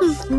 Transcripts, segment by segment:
Mm-hmm.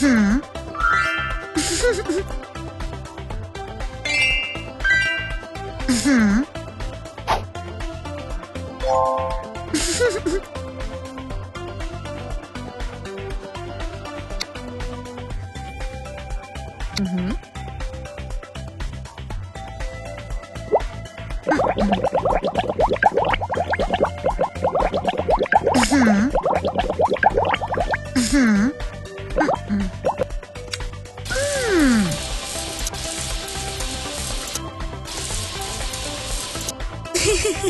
Mm-hmm. Mm hmm hmm mm-hmm.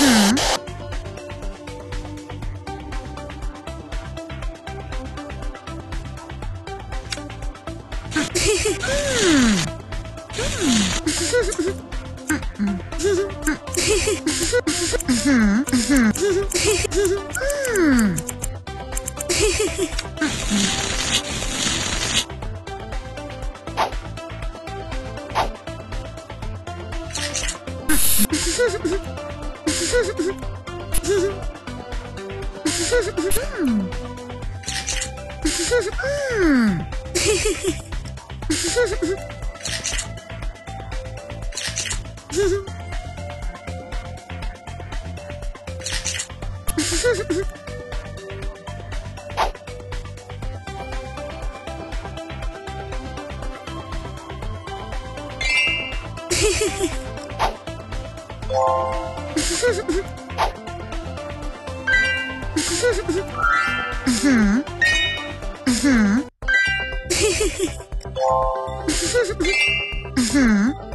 hmm Hmm. hmm. Mm-hmm. Mm-hmm. Hmm.